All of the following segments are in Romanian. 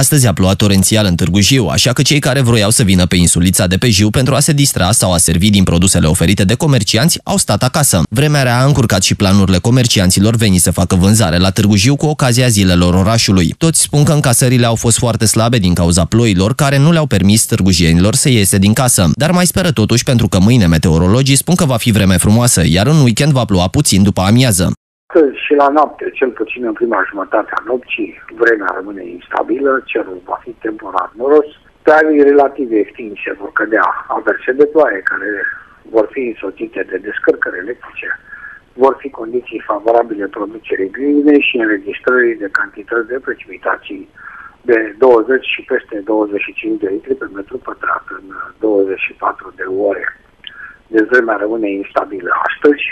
Astăzi a plouat torențial în Târgu Jiu, așa că cei care vroiau să vină pe insulița de pe Jiu pentru a se distra sau a servi din produsele oferite de comercianți au stat acasă. Vremea rea a încurcat și planurile comercianților veni să facă vânzare la Târgu Jiu cu ocazia zilelor orașului. Toți spun că încasările au fost foarte slabe din cauza ploilor care nu le-au permis târgujienilor să iese din casă, dar mai speră totuși pentru că mâine meteorologii spun că va fi vreme frumoasă, iar în weekend va ploua puțin după amiază. Și la noapte, cel puțin în prima jumătate a nopții, vremea rămâne instabilă, cerul va fi temporar noros, Tarii relativ extinse vor cădea averse de ploaie care vor fi însoțite de descărcări electrice, vor fi condiții favorabile producerii grine și înregistrării de cantități de precipitații de 20 și peste 25 de litri pe metru pătrat în 24 de ore. Deci vremea rămâne instabilă astăzi.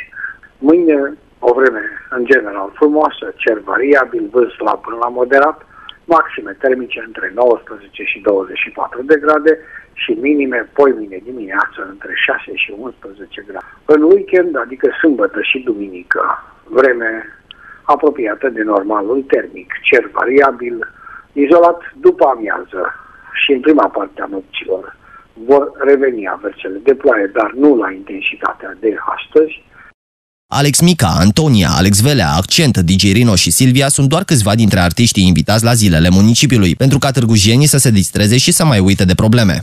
Mâine o vreme în general frumoasă, cer variabil, vânt slab până la moderat, maxime termice între 19 și 24 de grade și minime poimine dimineață între 6 și 11 grade. În weekend, adică sâmbătă și duminică, vreme apropiată de normalul termic, cer variabil, izolat după amiază și în prima parte a nopților vor reveni aversele de ploaie, dar nu la intensitatea de astăzi, Alex Mica, Antonia, Alex Velea, Accent, DJ Rino și Silvia sunt doar câțiva dintre artiștii invitați la zilele municipiului, pentru ca târgujienii să se distreze și să mai uite de probleme.